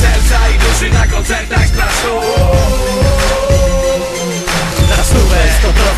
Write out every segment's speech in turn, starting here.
serca i duszy na koncertach straszną Teraz stówę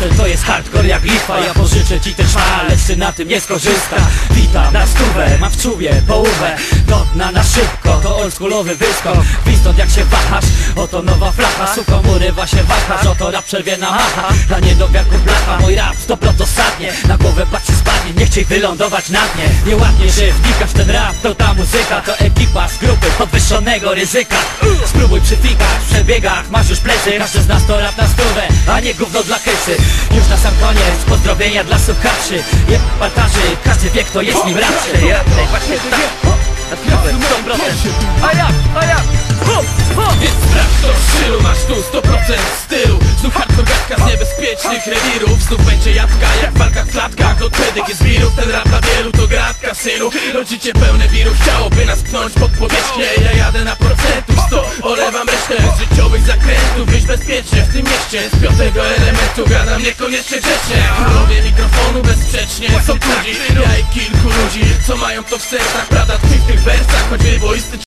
100% to jest hardcore jak lichwa Ja pożyczę ci też ma, lecz ty na tym nie skorzysta Witam na stówę, mam w czubie połówę Do dna na szybko, oldschoolowy wyskok Gwizdot jak się wahasz, oto nowa flacha. Suką urywa się wahasz, oto rap przerwie na haha Dla niedowiarków blacha, mój rap 100% sadnie Na głowę patrz spadnie, nie chciej wylądować na dnie. Nieładnie, że wnikasz w ten rap, to ta muzyka To ekipa z grupy podwyższonego ryzyka. Spróbuj przyfikać w przebiegach, masz już plecy. Każdy z nas to rap na stówę, a nie gówno dla hejsy Już na sam koniec, pozdrowienia dla słuchaczy. Jeb partarzy, każdy wie kto jest nim tutaj właśnie tak, na stówę, 100% A jak, a jak, hop, Więc sprawdź to stylu, masz tu 100% stylu. Znów hardcore gadka z niebezpiecznych rewirów. Znów będzie jabłka jak w walkach w klatkach. Od pedyk jest wirów, ten rap dla wielu to gratka synu. Rodzicie pełne wirów, chciałoby nas pchnąć pod powierzchnię. Ja jadę na bezpiecznie Z piątego elementu gadam niekoniecznie grzecznie. Królowie mikrofonu bezsprzecznie są cudzi Ja i kilku ludzi, co mają to w sercach Prawda tkwi w tych wersach, choćby boisty